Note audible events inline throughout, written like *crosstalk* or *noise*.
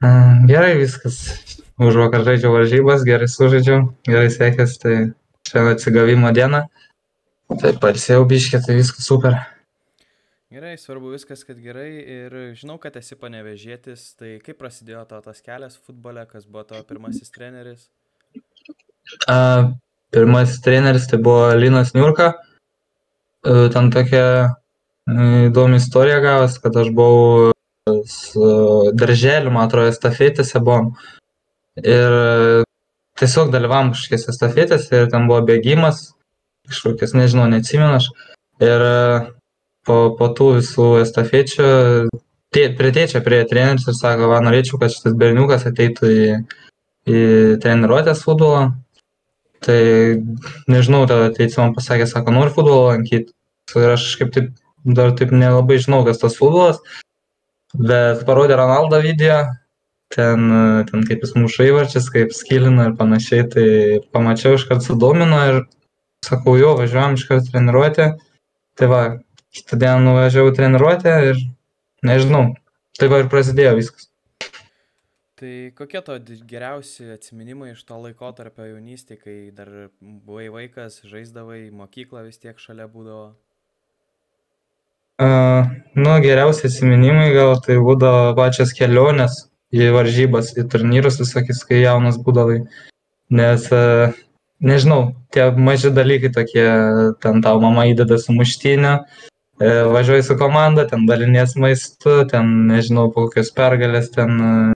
Gerai viskas. Už vakar žaidžiau varžybas, gerai sužaidžiau, gerai sekėsi, tai šiandien atsigavimo diena. Tai parsėjau biškė, tai viskas super. Gerai, svarbu viskas, kad gerai ir žinau, kad esi panevežėtis, tai kaip prasidėjo tavo tas kelias futbole, kas buvo tavo pirmasis treneris? A, pirmasis treneris tai buvo Linas Niurka. E, Ten tokia e, įdomi istorija gavas, kad aš buvau su darželiu, man atrodo, estafetėse buvom. Ir e, tiesiog dalyvavom kažkokiose estafetėse ir ten buvo bėgimas, kažkokias, nežinau, neatsimenu aš. Ir e, po, po tų visų estafečių tė, prie tėčio prie treneris ir sako, va, norėčiau, kad šitas berniukas ateitų į, į treniruotės futbolą. Tai nežinau, tada tėtis man pasakė, sako, nori futbolą lankyti. Ir aš kažkaip taip dar taip nelabai žinau, kas tas futbolas. Bet parodė Ronaldo video, ten, ten kaip jis muša įvarčius, kaip skilina ir panašiai, tai pamačiau iškart sudomino ir sakau, jo, važiuojam iškart treniruotę. Tai va, kitą dieną nuvažiavau treniruotę ir nežinau, tai va ir prasidėjo viskas. Tai kokie to geriausi atsiminimai iš to laikotarpio jaunystėje, kai dar buvai vaikas, žaisdavai, mokykla vis tiek šalia būdavo? Nu, geriausi atsiminimai gal tai būdavo pačios kelionės į varžybas, į turnyrus visokius, kai jaunas būdavai. Nes, nežinau, tie maži dalykai tokie, ten tau mama įdeda sumuštinę, uh, važiuoji su komanda, ten dalinės maistu, ten, nežinau, kokios pergalės, ten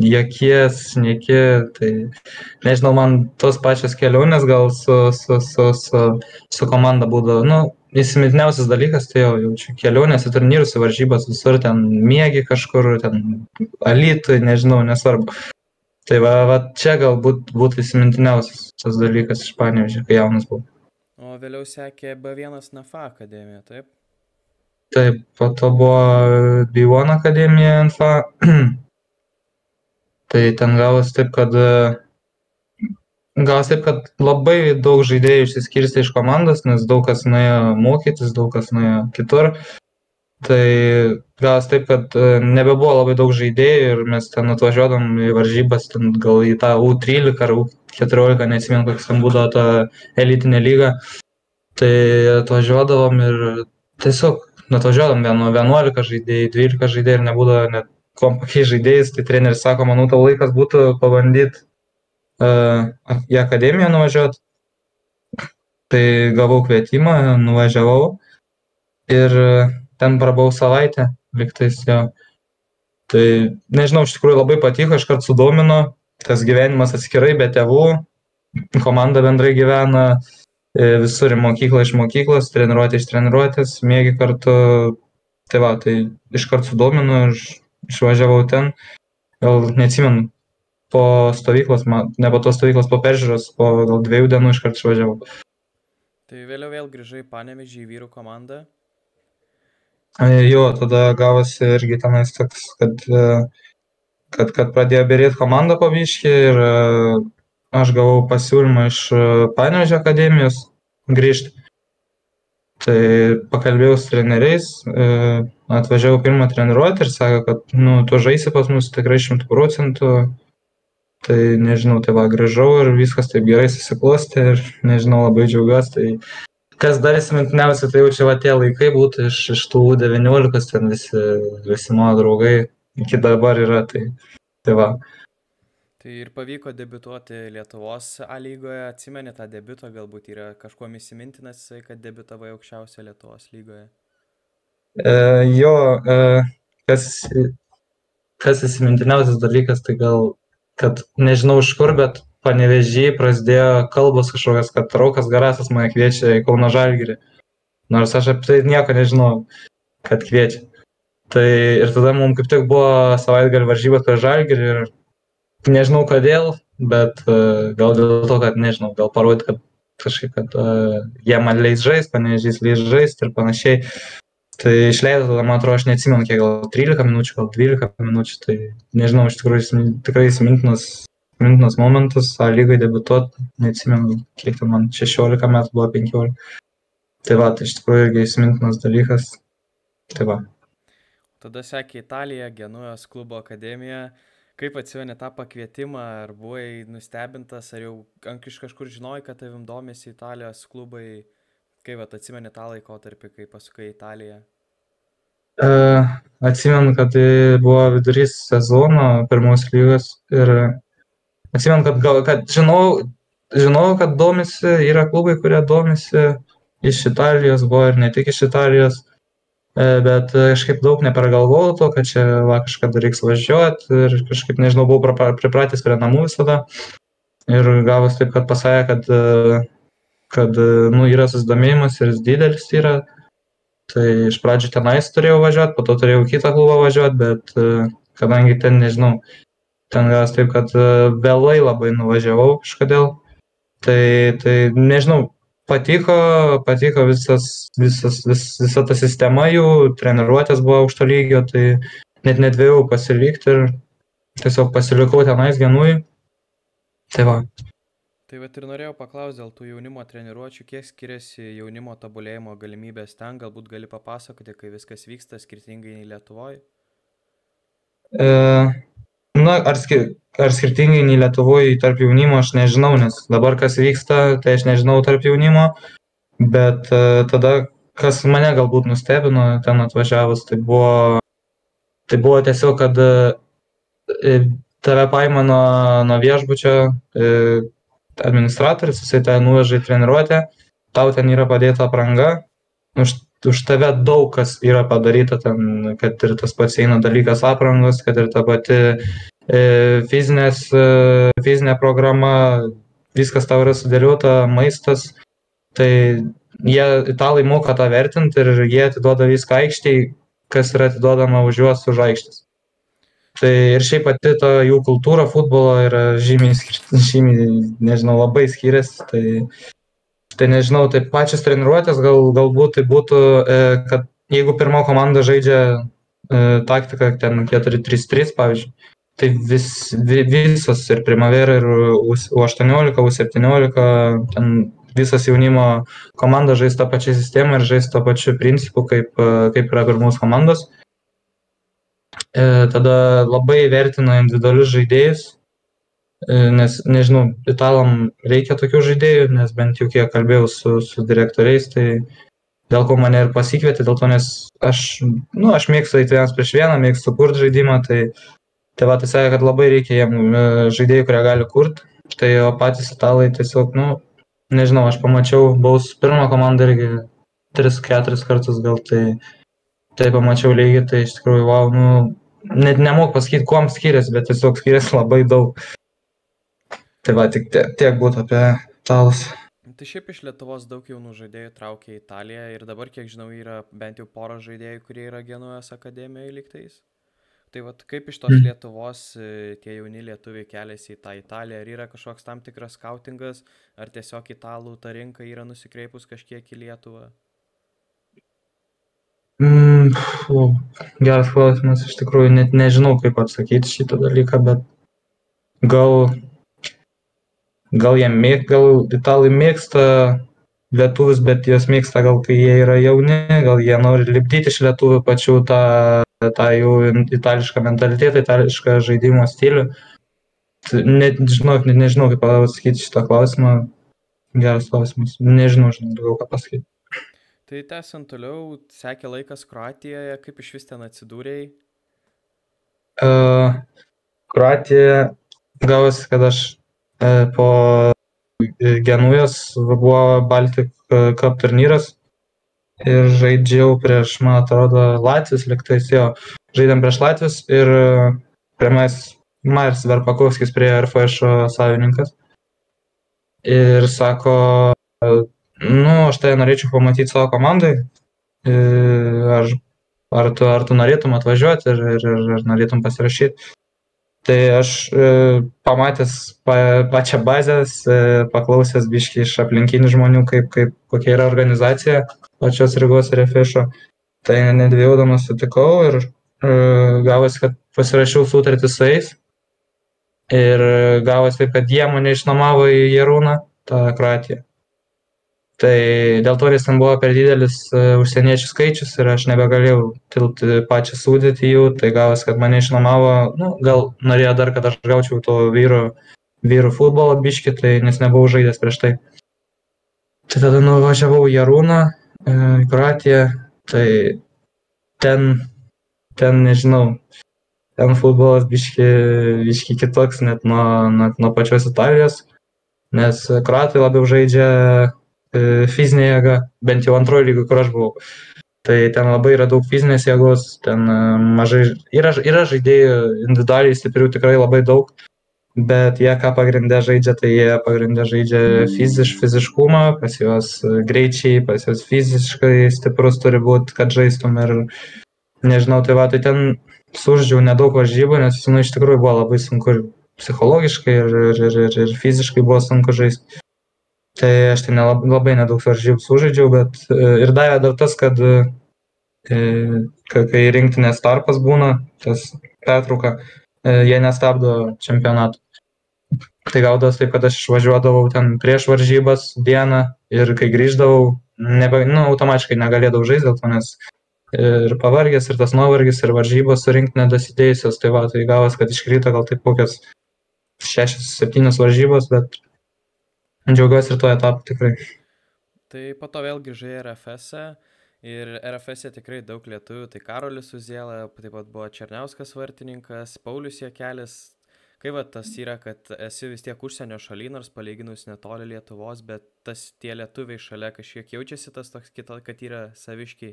jokies, nieki, tai nežinau, man tos pačios kelionės gal su, su, su, su, su komanda būdavo, nu, įsimintiniausias dalykas, tai jau jaučiu kelionės į turnyrus, į varžybas, visur ten mėgi kažkur, ten alytui, nežinau, nesvarbu. Tai va, va čia galbūt būtų įsimintiniausias tas dalykas iš Panevežė, kai jaunas buvau. O vėliau sekė B1 NFA akademija, taip? Taip, po to buvo B1 akademija NFA. *clears throat* tai ten gavos taip, kad Gal taip, kad labai daug žaidėjų išsiskirstė iš komandos, nes daug kas nuėjo mokytis, daug kas nuėjo kitur. Tai gal taip, kad e, nebebuvo labai daug žaidėjų ir mes ten atvažiuodam į varžybas, ten gal į tą U13 ar U14, neatsimenu, koks ten būdavo ta elitinė lyga. Tai atvažiuodavom ir tiesiog atvažiuodavom nuo 11 žaidėjų, 12 žaidėjų ir nebūdavo net kompakiai žaidėjais, tai treneris sako, manau, tau laikas būtų pabandyti į akademiją nuvažiuot. Tai gavau kvietimą, nuvažiavau ir ten prabau savaitę, liktais jo. Tai nežinau, iš tikrųjų labai patiko, iškart sudomino, tas gyvenimas atskirai be tėvų, komanda bendrai gyvena, visur į mokyklą iš mokyklos, treniruotė iš treniruotės, mėgi kartu. Tai va, tai iškart sudomino ir išvažiavau ten. Gal neatsimenu, po stovyklos, man, ne po tos stovyklos, po peržiūros, po gal dviejų dienų iškart išvažiavau. Tai vėliau vėl grįžai į Panevežį į vyrų komandą? E, jo, tada gavosi irgi tenais toks, kad, e, kad, kad pradėjo berėti komandą po biškį ir e, aš gavau pasiūlymą iš Panevežio akademijos grįžti. Tai pakalbėjau su treneriais, atvažiavau pirmą treniruotę ir sako, kad nu, tu žaisi pas mus tikrai šimtų procentų, Tai nežinau, tai va, grįžau ir viskas taip gerai susiklostė ir nežinau, labai džiaugiuosi. Tai kas dar įsimintiniausia, tai jau čia va tie laikai būtų iš, iš tų 19, ten visi, visi mano draugai iki dabar yra, tai, tai va. Tai ir pavyko debituoti Lietuvos A lygoje, atsimeni tą debutą, galbūt yra kažkuo įsimintinas, kad debitavai aukščiausia Lietuvos lygoje. E, jo, e, kas, kas įsimintiniausias dalykas, tai gal kad nežinau iš kur, bet panevežį prasidėjo kalbos kažkokios, kad Raukas Garasas mane kviečia į Kauno Žalgirį. Nors aš apie tai nieko nežinau, kad kviečia. Tai ir tada mums kaip tik buvo savaitgalį varžybos per Žalgirį ir nežinau kodėl, bet uh, gal dėl to, kad nežinau, gal parodyti, kad kažkaip, kad uh, jie man leis žaisti, panevežys leis žaisti ir panašiai. Tai išleido tada, man atrodo, aš neatsimenu, kiek gal 13 minučių, gal 12 minučių, tai nežinau, iš tikrųjų tikrai įsimintinas, įsimintinas momentas, A lygai debutuot, neatsimenu, kiek ten man 16 metų buvo 15. Tai va, tai iš tikrųjų irgi įsimintinas dalykas. Tai va. Tada sekė Italija, Genujos klubo akademija. kaip atsimeni tą pakvietimą, ar buvai nustebintas, ar jau iš kažkur žinojai, kad tavim domisi Italijos klubai, kaip atsimeni tą laikotarpį, kai pasukai į Italiją? Uh, atsimenu, kad tai buvo vidurys sezono pirmos lygos ir atsimenu, kad, gal, kad žinau, žinau, kad domisi, yra klubai, kurie domisi iš Italijos, buvo ir ne tik iš Italijos, e, bet kažkaip daug nepergalvojau to, kad čia va, kažkada reiks važiuoti ir kažkaip, nežinau, buvau pripratęs prie namų visada. Ir gavus taip, kad pasakė, kad, e, kad nu, yra susidomėjimas ir jis didelis yra. Tai iš pradžių tenais turėjau važiuoti, po to turėjau kitą klubą važiuoti, bet e, kadangi ten, nežinau, ten gavas taip, kad vėlai labai nuvažiavau kažkodėl. Tai, tai nežinau, patiko patiko visas visas vis visa ta sistema jų treniruotės buvo aukšto lygio tai net nedvejojau pasilikt ir tiesiog pasilikau tenais genui tai va Tai vat ir norėjau paklausti dėl tų jaunimo treniruočių, kiek skiriasi jaunimo tobulėjimo galimybės ten, galbūt gali papasakoti, kai viskas vyksta skirtingai nei Lietuvoje? E, na, ar, skir ar skirtingai nei Lietuvoje tarp jaunimo, aš nežinau, nes dabar kas vyksta, tai aš nežinau tarp jaunimo, bet uh, tada, kas mane galbūt nustebino ten atvažiavus, tai buvo, tai buvo tiesiog, kad uh, tave paima nuo, nuo viešbučio uh, administratorius, jisai tave nuveža į treniruotę, tau ten yra padėta apranga, už, už tave daug kas yra padaryta ten, kad ir tas pats eina dalykas aprangos, kad ir ta pati E, fizinės, e, fizinė programa, viskas tau yra sudėliota, maistas, tai jie, italai moka tą vertinti ir jie atiduoda viską aikštėj, kas yra atiduodama už juos už aikštės. Tai ir šiaip pati ta jų kultūra futbolo yra žymiai, žymiai nežinau, labai skiriasi. Tai, tai nežinau, tai pačios treniruotės gal, galbūt tai būtų, e, kad jeigu pirmo komanda žaidžia e, taktiką ten 4-3-3, pavyzdžiui, tai vis vi visos ir primavera ir u aštuoniolika u septyniolika ten visas jaunimo komandos žais tą pačią sistemą ir žais tuo pačiu principu kaip kaip yra pirmos komandos e, tada labai vertina individualius žaidėjus e, nes nežinau italam reikia tokių žaidėjų nes bent jau kiek kalbėjau su su direktoriais tai dėl ko mane ir pasikvietė dėl to nes aš nu aš mėgstu eit vienas prieš vieną mėgstu kurt žaidimą tai tai va tai sakė kad labai reikia jiem e, žaidėjų kurie gali kurt. Tai o patys italai tiesiog nu nežinau aš pamačiau buvau su pirma komanda irgi tris keturis kartus gal tai tai pamačiau lygį tai iš tikrųjų vau nu net nemoku pasakyt kuom skiriasi bet tiesiog skiriasi labai daug tai va tik tiek, tiek būtų apie italus Tai šiaip iš Lietuvos daug jaunų žaidėjų traukia į Italiją ir dabar, kiek žinau, yra bent jau pora žaidėjų, kurie yra Genuojos akademijoje liktais. Tai vat kaip iš tos mm. Lietuvos e, tie jauni lietuviai keliasi į tą Italiją, ar yra kažkoks tam tikras skautingas, ar tiesiog italų ta rinka yra nusikreipus kažkiek į Lietuvą? Mm, o, geras klausimas, iš tikrųjų net nežinau, kaip atsakyti šitą dalyką, bet gal, gal mėg, gal italai mėgsta lietuvius, bet juos mėgsta gal kai jie yra jauni, gal jie nori lipdyti iš lietuvių pačių tą, tą jų itališką mentalitetą, itališką žaidimo stilių. Net, žinok, net nežinau, kaip pasakyti šitą klausimą. Geras klausimas. Nežinau, žinau, daugiau ką pasakyti. Tai tęsiant toliau, sekė laikas Kroatijoje, kaip iš vis ten atsidūrėjai? Uh, Kroatija gavosi, kad aš uh, po Genujos buvo Baltic Cup turnyras ir žaidžiau prieš, man atrodo, Latvijos liktais jo. Žaidėm prieš Latvijos ir prie manęs Mairs Verpakovskis prie RFŠ savininkas. Ir sako, nu, aš tai norėčiau pamatyti savo komandai. Ar, ar, tu, ar tu norėtum atvažiuoti ir, ir, ir, ir norėtum pasirašyti tai aš e, pamatęs pa, pačią bazę, e, paklausęs biškai iš aplinkinių žmonių, kaip, kaip, kokia yra organizacija pačios Rygos refešo, tai nedvėjaudamas sutikau ir e, gavosi, kad pasirašiau sutartį su jais. Ir gavosi taip, kad jie mane išnuomavo į Jerūną, tą Kroatiją. Tai dėl to jis ten buvo per didelis uh, užsieniečių skaičius ir aš nebegalėjau tilti pačią sudėti jų, tai gavas, kad mane išnuomavo, nu, gal norėjo dar, kad aš gaučiau to vyro, vyrų futbolo biškį, tai nes nebuvau žaidęs prieš tai. Tai tada nuvažiavau į Jarūną, e, į Kroatiją, tai ten, ten nežinau, ten futbolas biški, biški kitoks net nuo, net nuo pačios Italijos, nes Kroatai labiau žaidžia E, fizinė jėga, bent jau antrojo lygio, kur aš buvau. Tai ten labai yra daug fizinės jėgos, ten e, mažai, yra, yra žaidėjų individualiai stiprių tikrai labai daug, bet jie ką pagrindę žaidžia, tai jie pagrindę žaidžia fiziš, fiziškumą, pas juos greičiai, pas juos fiziškai stiprus turi būti, kad žaistum ir nežinau, tai va, tai ten suždžiau nedaug varžybų, nes nu, iš tikrųjų buvo labai sunku ir psichologiškai, ir, ir, ir, ir fiziškai buvo sunku žaisti. Tai aš tai nelabai, labai nedaug varžybų sužaidžiau, bet e, ir davė dar tas, kad e, kai rinktinės tarpas būna, tas pertrauka, e, jie nestabdo čempionatų. Tai gaudas taip, kad aš išvažiuodavau ten prieš varžybas dieną ir kai grįždavau, nebe, nu, automatiškai negalėdavau žaisti dėl to, nes ir pavargęs, ir tas nuovargis, ir varžybos surinkti nedasidėjusios, tai va, tai gavas, kad iškrito gal taip kokias šešias, septynias varžybos, bet Džiaugiuosi ir tuo etapu tikrai. Tai po to vėl grįžai RFS e ir RFS e tikrai daug lietuvių, tai Karolis Uzėla, taip pat buvo Černiauskas vartininkas, Paulius Jekelis. Kaip va, tas yra, kad esi vis tiek užsienio šaly, nors palyginus netoli Lietuvos, bet tas tie lietuviai šalia kažkiek jaučiasi tas toks kito, kad yra saviškiai.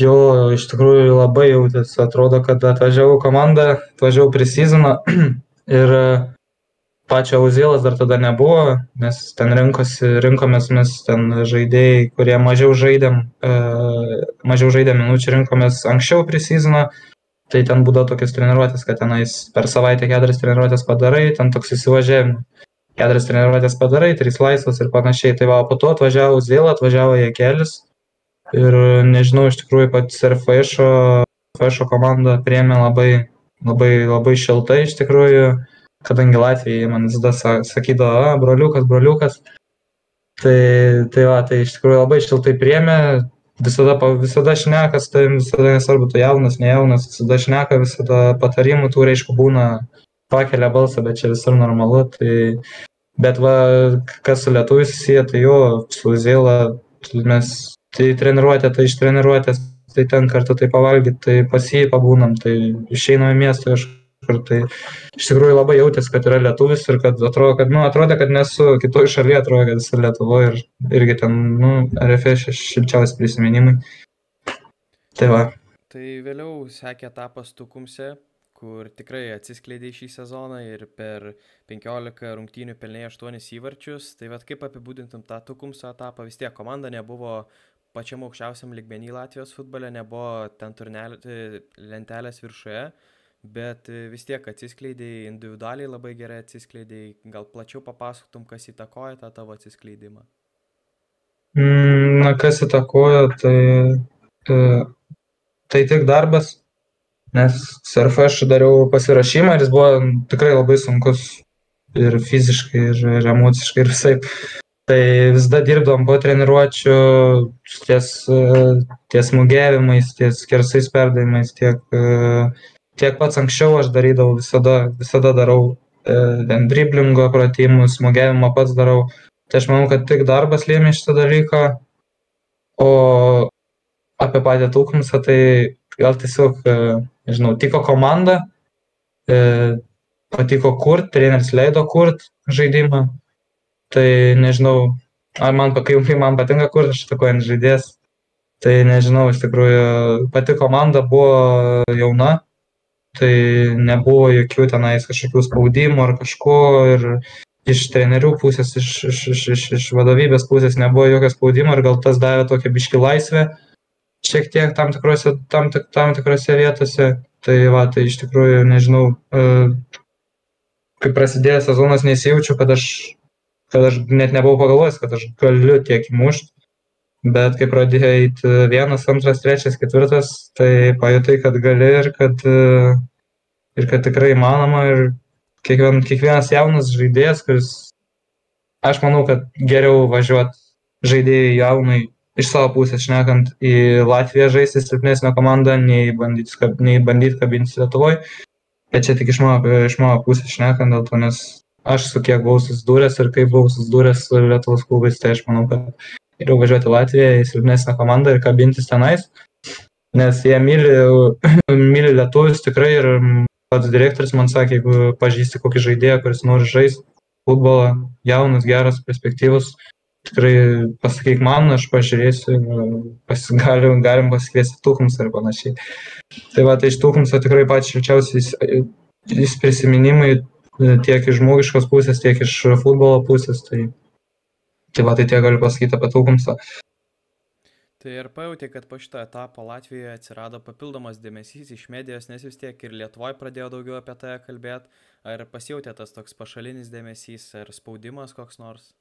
Jo, iš tikrųjų labai jautėsi, atrodo, kad atvažiavau komandą, atvažiavau prie sezoną *clears throat* ir pačio Uzėlas dar tada nebuvo, nes ten rinkosi, rinkomės mes ten žaidėjai, kurie mažiau žaidėm, e, mažiau žaidėm minučių, rinkomės anksčiau prisiziną, tai ten būdavo tokios treniruotės, kad tenais per savaitę keturias treniruotės padarai, ten toks įsivažiavimas. Keturias treniruotės padarai, trys laisvas ir panašiai. Tai va, po to atvažiavo Uzėlą, atvažiavo Jekelis ir nežinau, iš tikrųjų pats ir Faišo, Faišo komanda priemė labai, labai, labai šiltai iš tikrųjų kadangi Latvijai man visada sakydavo, broliukas, broliukas. Tai, tai va, tai iš tikrųjų labai šiltai priemė, visada, visada šneka, tai visada nesvarbu, tu jaunas, ne jaunas, visada šneka, visada patarimų tų reiškia būna, pakelia balsą, bet čia visur normalu. Tai, bet va, kas su lietuvis susiję, tai jo, su Zėla, mes tai treniruotė, tai iš treniruotės, tai ten kartu tai pavalgyti, tai pas jį pabūnam, tai išeinam į miestą kažkur kažkur tai iš tikrųjų labai jautėsi, kad yra lietuvis ir kad atrodo, kad, nu, atrodo, kad nesu kitoj šalyje, atrodo, kad esu Lietuvoje ir irgi ten, nu, RFS šilčiausi prisiminimai. Tai va. Tai vėliau sekė etapas Tukumse, kur tikrai atsiskleidė šį sezoną ir per 15 rungtynių pelnėjo 8 įvarčius. Tai vad kaip apibūdintum tą Tukumso etapą, vis tiek komanda nebuvo pačiam aukščiausiam ligmenį Latvijos futbole, nebuvo ten turnelė, lentelės viršuje, bet e, vis tiek atsiskleidėjai individualiai labai gerai atsiskleidėjai. Gal plačiau papasakotum, kas įtakoja tą tavo atsiskleidimą? Mm, na, kas įtakoja, tai, e, tai tik darbas, nes surfą aš dariau pasirašymą ir jis buvo tikrai labai sunkus ir fiziškai, ir, ir emociškai, ir visai. Tai visada dirbdom po treniruočio ties, e, ties smūgiavimais, ties kersais perdavimais, tiek uh, tiek pats anksčiau aš darydavau, visada, visada darau e, ten driblingo pratimus, smūgiavimą pats darau. Tai aš manau, kad tik darbas lėmė šitą dalyką. O apie patį Tulkumsą, tai gal tiesiog, e, nežinau, tiko komanda, e, patiko kurt, treneris leido kurt žaidimą. Tai nežinau, ar man, kai, man patinka kurt, aš takuojant žaidės. Tai nežinau, iš tikrųjų, pati komanda buvo jauna, tai nebuvo jokių tenais kažkokių spaudimų ar kažko ir iš trenerių pusės, iš, iš, iš, iš, iš vadovybės pusės nebuvo jokio spaudimo ir gal tas davė tokią biški laisvę šiek tiek tam tikrose, tam, tam tikrose vietose. Tai va, tai iš tikrųjų nežinau, e, kai prasidėjo sezonas nesijaučiu, kad aš, kad aš net nebuvau pagalvojęs, kad aš galiu tiek įmušti. Bet kai pradėjo eiti vienas, antras, trečias, ketvirtas, tai pajutai, kad gali ir kad, ir kad tikrai įmanoma. Ir kiekvien, kiekvienas jaunas žaidėjas, kuris aš manau, kad geriau važiuoti žaidėjai jaunai iš savo pusės šnekant į Latviją žaisti silpnesnę komandą, nei bandyti, nei bandyti kabintis Lietuvoje. Bet čia tik iš mano, iš mano pusės šnekant dėl to, nes aš su kiek buvau susidūręs ir kaip buvau susidūręs su Lietuvos klubais, tai aš manau, kad geriau važiuoti Latviją į silpnesnę komandą ir kabintis tenais, nes jie myli, *clears throat* myli lietuvius tikrai ir pats direktorius man sakė, jeigu pažįsti kokį žaidėją, kuris nori žaisti futbolą, jaunas, geras, perspektyvus, tikrai pasakyk man, aš pažiūrėsiu, pas, galim, galim pasikviesti tūkums ir panašiai. Tai va, tai iš tūkumso tikrai patys šilčiausiai jis prisiminimai tiek iš žmogiškos pusės, tiek iš futbolo pusės. Tai, tai va, tai tiek galiu pasakyti apie tūkumsą. Tai ir pajutė, kad po šito etapo Latvijoje atsirado papildomas dėmesys iš medijos, nes vis tiek ir Lietuvoje pradėjo daugiau apie tai kalbėti. Ar pasijutė tas toks pašalinis dėmesys ar spaudimas koks nors?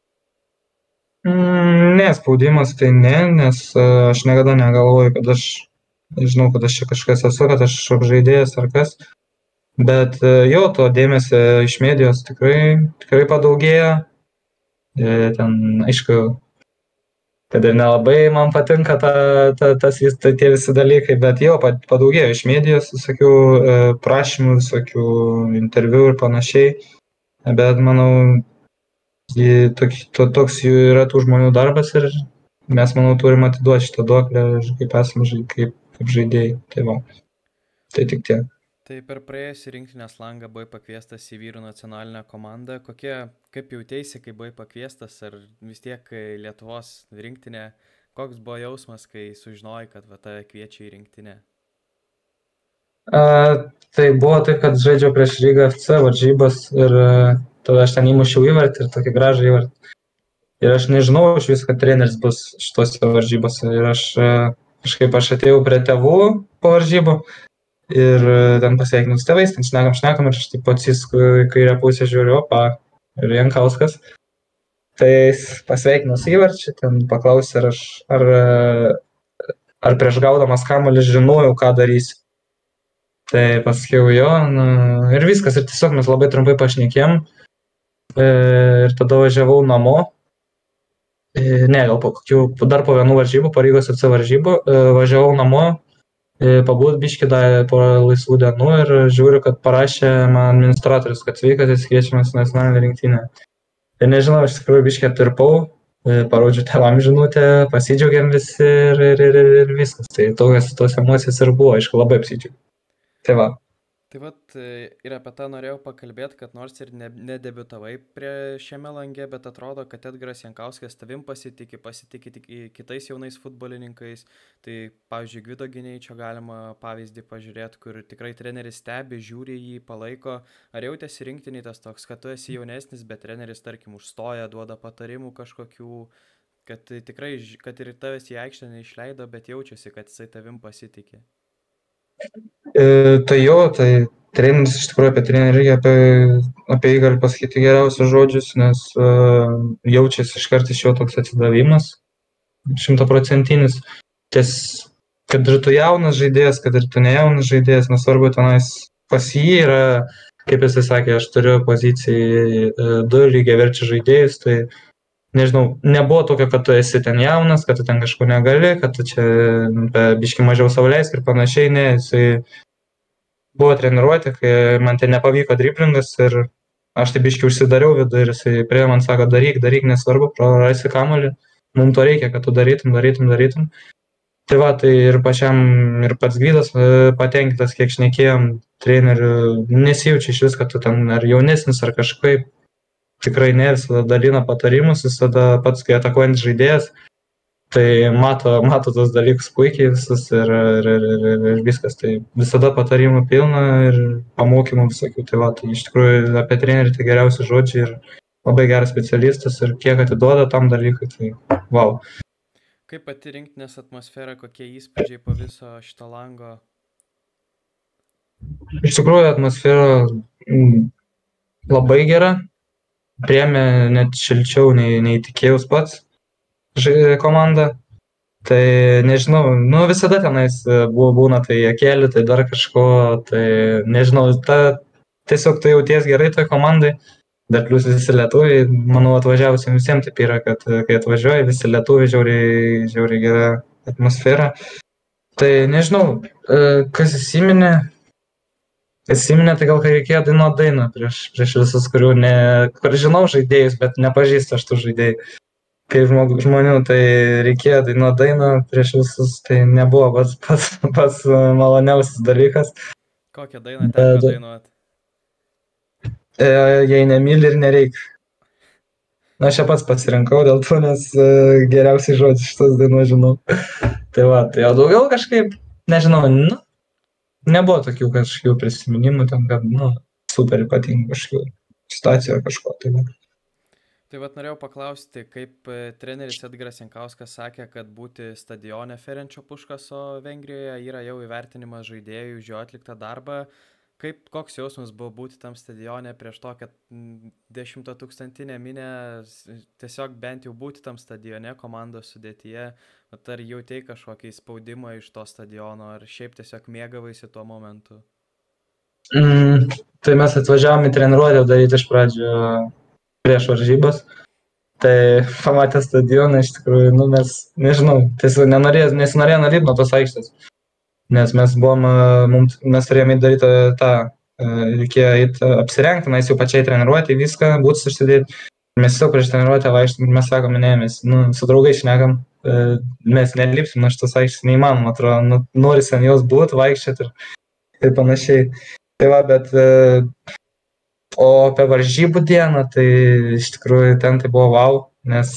Mm, ne, spaudimas tai ne, nes e, aš niekada negalvoju, kad aš, žinau, kad aš čia kažkas esu, kad aš žaidėjas ar kas. Bet e, jo, to dėmesio iš medijos tikrai, tikrai padaugėjo. E, ten, aišku, kad ir nelabai man patinka ta, ta, tas, ta, tie visi dalykai, bet jo, padaugėjo iš medijos visokių prašymų, visokių interviu ir panašiai. Bet manau, to, toks jų yra tų žmonių darbas ir mes, manau, turim atiduoti šitą duoklę, kaip esame kaip, kaip žaidėjai. Tai, va. tai tik tiek. Tai per praėjusį rinktinės langą buvai pakviestas į vyrų nacionalinę komandą. Kokie, kaip jautėsi, kai buvai pakviestas, ar vis tiek Lietuvos rinktinė, koks buvo jausmas, kai sužinojai, kad va, tave kviečia į rinktinę? A, tai buvo taip, kad žaidžiau prieš Rygą FC varžybas ir tada aš ten įmušiau įvartį ir tokį gražų įvartį. Ir aš nežinau iš vis, kad treneris bus šitose varžybose. Ir aš e, kažkaip aš atėjau prie tėvų po varžybų ir e, ten pasveikinus tėvais, ten šnekam, šnekam ir aš taip pats į kairę pusę žiūriu, opa, ir Jankauskas. Tai pasveikinus įvarčią, ten paklausė, ar aš, ar, e, ar prieš gaudamas kamuolį žinojau, ką darysiu. Tai pasakiau jo, nu, ir viskas, ir tiesiog mes labai trumpai pašnekėm. E, ir tada važiavau namo. Ne, gal po kokių, dar po vienų varžybų, pareigos FC varžybų, e, važiavau namo, pabūt biškį dar po laisvų dienų ir žiūriu, kad parašė man administratorius, kad sveikas, jis kviečiamas nacionalinę rinktinę. Ir nežinau, aš tikrųjų biškį aptirpau, parodžiau tevam žinutę, pasidžiaugiam visi ir, ir, ir, ir viskas. Tai tokios tos emocijos ir buvo, aišku, labai apsidžiaugiau. Tai va tai vat e, ir apie tą norėjau pakalbėt kad nors ir ne nedebiutavai prie šiame lange bet atrodo kad edgaras jankauskas tavim pasitiki pasitiki tik kitais jaunais futbolininkais. Tai pavyzdžiui gvido gineičio galima pavyzdį pažiūrėt kur tikrai treneris stebi žiūri jį palaiko. Ar jautėsi rinktinėj tas toks kad tu esi jaunesnis bet treneris tarkim užstoja duoda patarimų kažkokių kad tikrai kad ir tavęs į aikštę neišleido bet jaučiasi kad jisai tavim pasitiki? E, tai jo, tai treneris iš tikrųjų apie trenerį, apie, apie jį gali pasakyti geriausius žodžius, nes uh, jaučiasi iš karto iš jo toks atsidavimas, šimtaprocentinis. Ties, kad ir tu jaunas žaidėjas, kad ir tu ne jaunas žaidėjas, nesvarbu, tenais pas jį yra, kaip jisai sakė, aš turiu pozicijai uh, du lygiai verčių žaidėjus, tai nežinau, nebuvo tokio, kad tu esi ten jaunas, kad tu ten kažko negali, kad tu čia biški mažiau sauliais ir panašiai, ne, jisai buvo treniruoti, kai man ten nepavyko driblingas ir aš taip biški užsidariau vidų ir jisai prie man sako, daryk, daryk, nesvarbu, prarasi kamuolį, mums to reikia, kad tu darytum, darytum, darytum. Tai va, tai ir pačiam, ir pats Gvydas e, patenkintas, kiek šnekėjom, trenerių, nesijaučia iš vis, kad tu ten ar jaunesnis, ar kažkaip, tikrai ne, visada dalina patarimus, visada pats, kai atakuojantis žaidėjas, tai mato, mato tos dalykus puikiai visus ir, ir, ir, ir, ir viskas. Tai visada patarimų pilna ir pamokymų visokių. Tai va, tai iš tikrųjų apie trenerį tai geriausi žodžiai ir labai geras specialistas ir kiek atiduoda tam dalykui, tai wow. Kaip pati rinktinės atmosfera, kokie įspūdžiai po viso šito lango? Iš tikrųjų atmosfera mm, labai gera, priėmė net šilčiau nei, nei tikėjus pats komanda. Tai nežinau, nu visada tenais e, būna tai jėkeli, tai dar kažko, tai nežinau, ta, tiesiog tu jauties gerai toj komandai, dar plius visi lietuviai, manau, atvažiavusiam visiems taip yra, kad kai atvažiuoja visi lietuviai, žiauriai, žiauriai gera atmosfera. Tai nežinau, e, kas įsiminė, įsiminė, tai gal kai reikėjo dainuoti dainą prieš, prieš visus, kurių ne, kur žinau žaidėjus, bet nepažįstu aš tų žaidėjų. Kai žmog, žmonių, tai reikėjo dainuoti dainą prieš visus, tai nebuvo pats, pats, pats maloniausias dalykas. Kokią dainą teko dainuoti? E, jei nemyli ir nereikia. Na, aš čia pats pasirinkau dėl to, nes e, geriausiai žodžiai šitos dainos žinau. tai va, tai jau daugiau kažkaip, nežinau, nu, nebuvo tokių kažkokių prisiminimų, tam, kad, nu, super ypatingų kažkokių situacijų ar kažko. Tai, va. Tai vad norėjau paklausti, kaip e, treneris Edgaras Jankauskas sakė, kad būti stadione Ferenčio Puškaso Vengrijoje yra jau įvertinimas žaidėjų už jo atliktą darbą. Kaip koks jausmas buvo būti tam stadione prieš tokią dešimtatūkstantinę minią tiesiog bent jau būti tam stadione komandos sudėtyje? Ar jautei kažkokį spaudimą iš to stadiono ar šiaip tiesiog mėgavaisi tuo momentu? Mm, tai mes atvažiavom į treniruotę daryti iš pradžių prieš varžybas tai pamatę stadioną iš tikrųjų nu mes nežinau tiesiog nenorėjo nesinorėjo nulypt nuo tos aikštės nes mes buvom, mums, mes turėjome daryti tą, reikėjo eiti apsirengti, mes jau pačiai treniruoti viską, būtų užsidėti. Mes jau prieš treniruotę vaikštam, mes sakome, ne, mes nu, su draugais šnekam, mes nelipsim nuo šitos aikštės, neįmanoma, atrodo, nu, nori sen jos būti, vaikščioti ir, ir panašiai. Tai va, bet o apie varžybų dieną, tai iš tikrųjų ten tai buvo wow, nes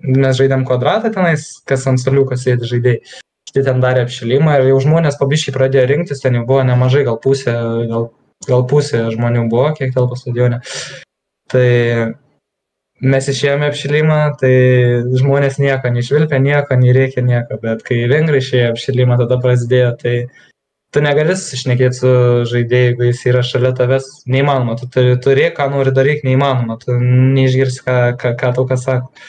mes žaidėm kvadratą tenais, kas ant staliuko sėdi žaidėjai kiti ten darė apšilimą ir jau žmonės pabiškai pradėjo rinktis, ten jau buvo nemažai, gal pusė, gal, gal pusė žmonių buvo, kiek telpa stadione. Tai mes išėjome apšilimą, tai žmonės nieko neišvilpė, nieko nereikia nieko, bet kai vengrai išėjo apšilimą, tada prasidėjo, tai tu negali išnekėti su žaidėju, jeigu jis yra šalia tavęs, neįmanoma, tu turi, turi ką nori daryti, neįmanoma, tu neišgirsi, ką, ką, ką tau kas sako.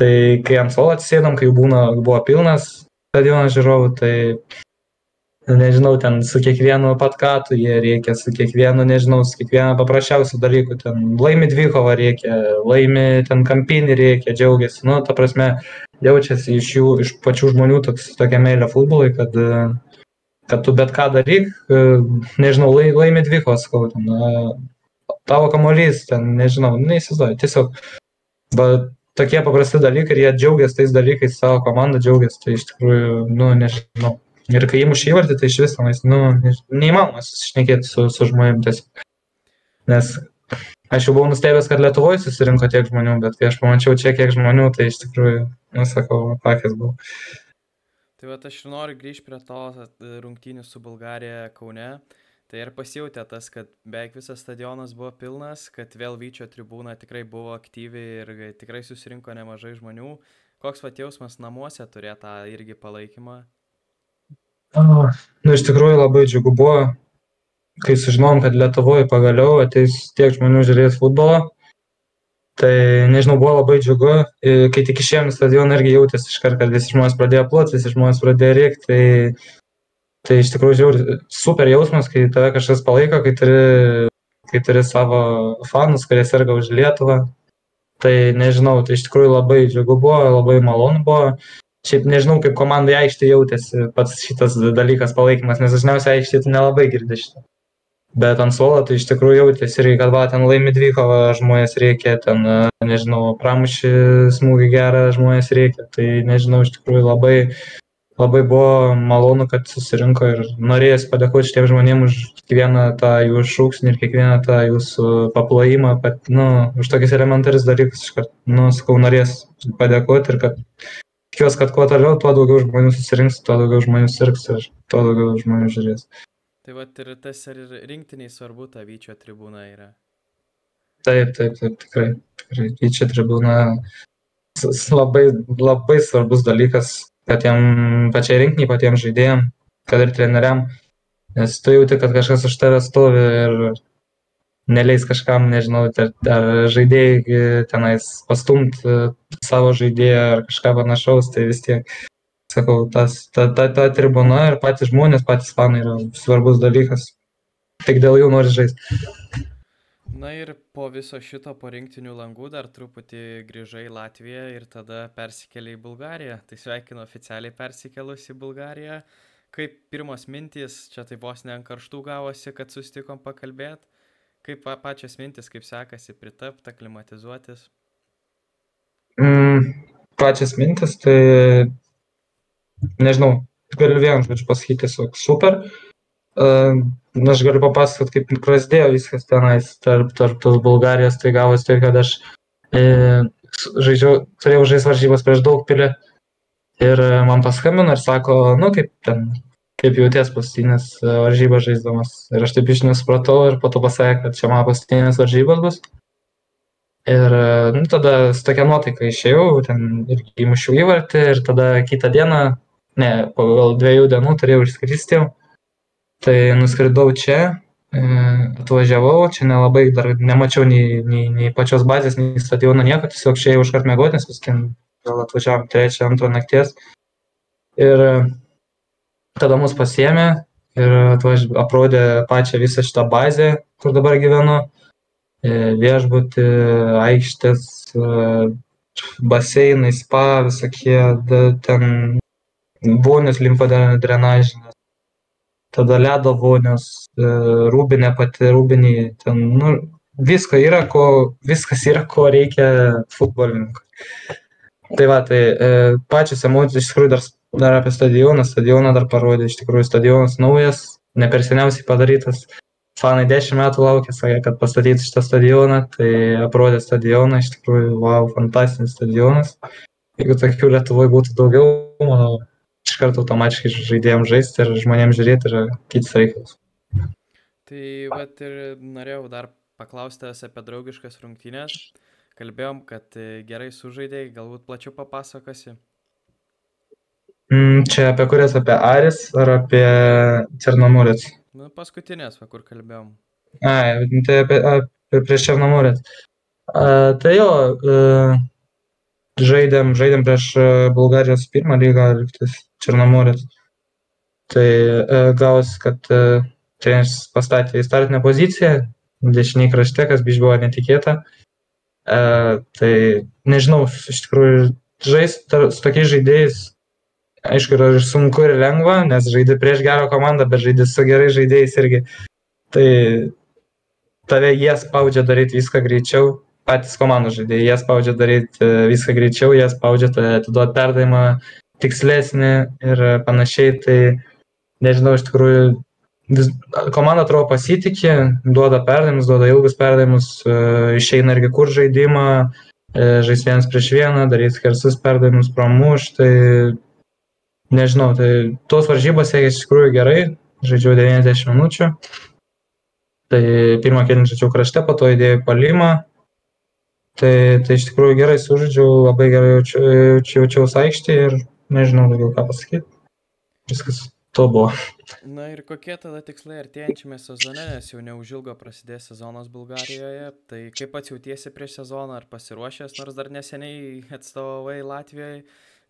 Tai kai ant suolo atsėdam, kai būna, buvo pilnas, stadiono žiūrovų, tai nežinau, ten su kiekvienu patkatu jie reikia, su kiekvienu, nežinau, su kiekvienu paprasčiausiu dalyku, ten laimi dvikovą reikia, laimi ten kampinį reikia, džiaugiasi, nu, ta prasme, jaučiasi iš jų, iš pačių žmonių toks, tokia meilė futbolui, kad, kad tu bet ką daryk, nežinau, laimi dvikovą, sakau, ten, tavo kamuolys, ten, nežinau, neįsivaizduoju, tiesiog, bet tokie paprasti dalykai ir jie džiaugiasi tais dalykais, savo komanda džiaugiasi, tai iš tikrųjų, nu, nežinau. Ir kai įmuš įvartį, tai iš vis, nu, neįmanoma susišnekėti su, su žmonėmis tiesiog. Nes aš jau buvau nustebęs, kad Lietuvoje susirinko tiek žmonių, bet kai aš pamačiau čia kiek žmonių, tai iš tikrųjų, nesakau, pakės buvau. Tai va, aš ir noriu grįžti prie to rungtynių su Bulgarija Kaune. Tai ar pasijautė tas kad beveik visas stadionas buvo pilnas kad vėl vyčio tribūna tikrai buvo aktyvi ir tikrai susirinko nemažai žmonių? Koks vat jausmas namuose turėt tą irgi palaikymą? Nu iš tikrųjų labai džiugu buvo kai sužinojom kad lietuvoj pagaliau ateis tiek žmonių žiūrėt futbolą tai nežinau buvo labai džiugu kai tik išėjom į stadioną irgi jautėsi iškart kad visi žmonės pradėjo plot visi žmonės pradėjo rėkt tai Tai iš tikrųjų žiauri super jausmas, kai tave kažkas palaiko, kai turi, kai turi savo fanus, kurie serga už Lietuvą. Tai nežinau, tai iš tikrųjų labai džiugu buvo, labai malonu buvo. Šiaip nežinau, kaip komandai aikštė jautėsi pats šitas dalykas palaikymas, nes dažniausiai aikštė tu nelabai girdi šitą. Bet ant suolo tai iš tikrųjų jautėsi irgi, kad va, ten laimi dvikovą, žmonės reikia, ten, nežinau, pramušį smūgį gerą, žmonės reikia. Tai nežinau, iš tikrųjų labai, labai buvo malonu, kad susirinko ir norėjęs padėkoti šitiem žmonėm už kiekvieną tą jų šūksnį ir kiekvieną tą jūsų paplojimą, kad, nu, už tokius elementarius dalykus, kad, nu, sakau, norės padėkoti ir kad tikiuosi, kad kuo toliau, tuo daugiau žmonių susirinks, tuo daugiau žmonių sirgs ir tuo daugiau žmonių žiūrės. Tai va ir tas ir rinktiniai svarbu, ta Vyčio tribūna yra. Taip, taip, taip, tikrai. tikrai. Vyčio tribūna labai, labai svarbus dalykas patiem pačiai rinktiniai, patiem žaidėjim, kad ir treneriam, nes tu jauti, kad kažkas už tave stovi ir neleis kažkam, nežinau, ar, ar žaidėjai tenais pastumt e, savo žaidėją ar kažką panašaus, tai vis tiek, sakau, tas, ta, ta, ta tribuna ir patys žmonės, patys fanai yra svarbus dalykas. Tik dėl jų nori žaisti. Na ir po viso šito po rinktinių langų dar truputį grįžai į Latviją ir tada persikėlė į Bulgariją. Tai sveikinu oficialiai persikėlus į Bulgariją. Kaip pirmos mintys, čia tai vos ne ant karštų gavosi, kad susitikom pakalbėti. Kaip pačios mintis, kaip sekasi pritapti, aklimatizuotis? Mm, pačias mintis, tai nežinau, galiu vieną žodžiu pasakyti tiesiog super. Uh, aš galiu papasakot, kaip prasidėjo viskas tenais tarp, tarp tos Bulgarijos, tai gavosi tai, kad aš e, žaidžiau, turėjau žaisti varžybas prieš daug pilį ir man paskambino ir sako, nu kaip ten kaip jauties paskutinės e, varžybas žaisdamas. Ir aš taip iš nesupratau ir po to pasakė, kad čia mano paskutinės varžybos bus. Ir e, nu, tada su tokia nuotaika išėjau, ten irgi įmušiau įvartį ir tada kitą dieną, ne, po gal dviejų dienų turėjau išskristi jau. Tai nuskridau čia, e, atvažiavau, čia nelabai dar nemačiau nei, nei, nei pačios bazės, nei stadiono nieko, tiesiog čia jau iškart mėgoti, nes vis ten gal atvažiavom trečią, antrą nakties. Ir tada mus pasiėmė ir atvaž... aprodė pačią visą šitą bazę, kur dabar gyvenu. E, viešbutį, aikštės, e, baseinai, spa, visokie, ten vonios limfodrenažinės, tada ledo vonios, e, rūbinė pati, rūbiniai, ten, nu, visko yra, ko, viskas yra, ko reikia futbolininkui. Tai va, tai e, pačios emocijos iš tikrųjų dar dar apie stadioną. Stadioną dar parodė iš tikrųjų stadionas naujas ne per seniausiai padarytas. Fanai dešimt metų laukė sakė kad pastatytų šitą stadioną. Tai aprodė stadioną iš tikrųjų vau fantastinis stadionas. Jeigu tokių lietuvoj būtų daugiau manau karto automatiškai žaidėjams žaisti ir žmonėms žiūrėti yra kitas reikalas tai vat ir norėjau dar paklausti apie draugiškas rungtynes kalbėjom kad gerai sužaidei galbūt plačiau papasakosi Mm, čia apie kurias, apie Aris ar apie Černomorės? Nu, paskutinės, va, kur kalbėjom. Ai, tai apie, apie prieš Černomorės. Tai jo, a, žaidėm, žaidėm prieš Bulgarijos pirmą lygą, liktis Černomorės. Tai a, gavus, kad treneris pastatė į startinę poziciją, dešiniai krašte, kas biš buvo netikėta. Tai nežinau, iš tikrųjų, žaisti su tokiais žaidėjais aišku yra ir sunku ir lengva nes žaidi prieš gerą komandą bet žaidi su gerais žaidėjais irgi tai tave jie spaudžia daryt viską greičiau patys komandos žaidėjai jie spaudžia daryt e, viską greičiau jie spaudžia tave atiduot perdavimą tikslesnį ir panašiai tai nežinau iš tikrųjų vis, komanda atrodo pasitikė, duoda perdavimus, duoda ilgus perdavimus, e, išeina irgi kur žaidimą, e, žais vienas prieš vieną, daryti skersus perdavimus pramuš, tai nežinau, tai tos varžybos sekėsi iš tikrųjų gerai, žaidžiau 90 minučių. Tai pirmą kėlinį žaidžiau krašte, po to įdėjau palimą. Tai, tai iš tikrųjų gerai sužaidžiau, labai gerai jaučiu, jaučiu, jaučiaus aikštėje ir nežinau daugiau ką pasakyti. Viskas to buvo. Na ir kokie tada tikslai artėjančiame sezone, nes jau neužilgo prasidės sezonas Bulgarijoje. Tai kaip pats jautiesi prieš sezoną, ar pasiruošęs, nors dar neseniai atstovai Latvijoje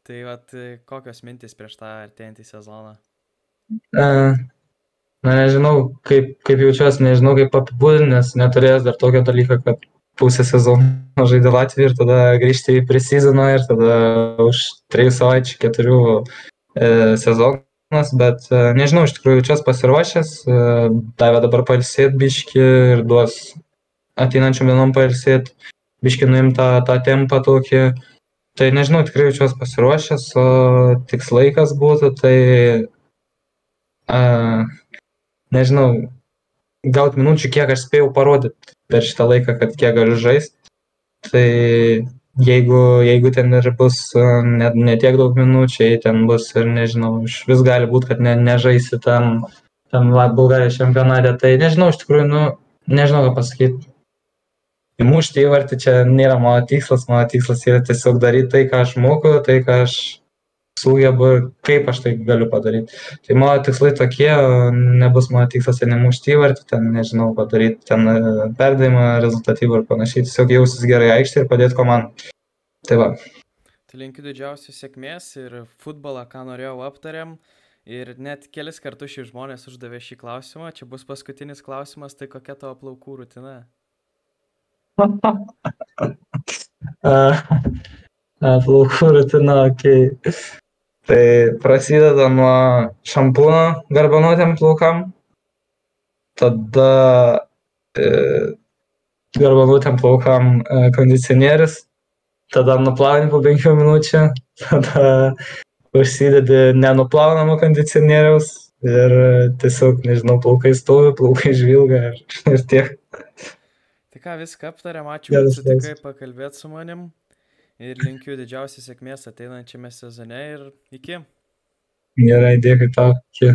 Tai vat, kokios mintis prieš tą artėjantį sezoną? E, na, nežinau, kaip, kaip jaučiuosi, nežinau, kaip apibūdinti, nes neturėjęs dar tokio dalyko, kad pusę sezono žaidė Latvija ir tada grįžti į presizoną ir tada už trejų savaičių, keturių e, sezonas, bet e, nežinau, iš tikrųjų jaučiuosi pasiruošęs, e, davė dabar pailsėti biški ir duos ateinančiam dienom pailsėti, biški nuimti tą, tą tempą tokį. Tai nežinau tikrai jaučiuos pasiruošęs o tikslai kas būtų tai a, nežinau gaut minučių kiek aš spėjau parodyt per šitą laiką kad kiek galiu žaist. Tai jeigu jeigu ten ir bus ne ne tiek daug minučių jei ten bus ir nežinau išvis gali būt kad ne nežaisi tam tam bulgarijos čempionate tai nežinau iš tikrųjų nu nežinau ką pasakyt. Įmušti įvartį čia nėra mano tikslas, mano tikslas yra tiesiog daryti tai, ką aš moku, tai, ką aš sugebu ir kaip aš tai galiu padaryti. Tai mano tikslai tokie, nebus mano tikslas ir nemušti įvartį, ten nežinau, padaryti ten e, perdavimą, rezultatyvų ir panašiai, tiesiog jausis gerai aikštė ir padėti komandai. Tai va. Tai linkiu didžiausios sėkmės ir futbolą, ką norėjau aptariam. Ir net kelis kartus šį žmonės uždavė šį klausimą. Čia bus paskutinis klausimas, tai kokia tavo plaukų rutina? *laughs* Plaukų rutina, okei. Okay. Tai prasideda nuo šampūno garbanuotėm plaukam, tada e, garbanuotėm plaukam e, kondicionierius, tada nuplauni po penkių minučių, *laughs* tada užsidedi nenuplaunamo kondicionieriaus ir tiesiog, nežinau, plaukai stovi, plaukai žvilga ir, *laughs* ir tiek. Tai ką, viską aptarėm, ačiū, kad sutikai pakalbėti su manim ir linkiu didžiausios sėkmės ateinančiame sezone ir iki. Gerai, dėkui tau. Iki.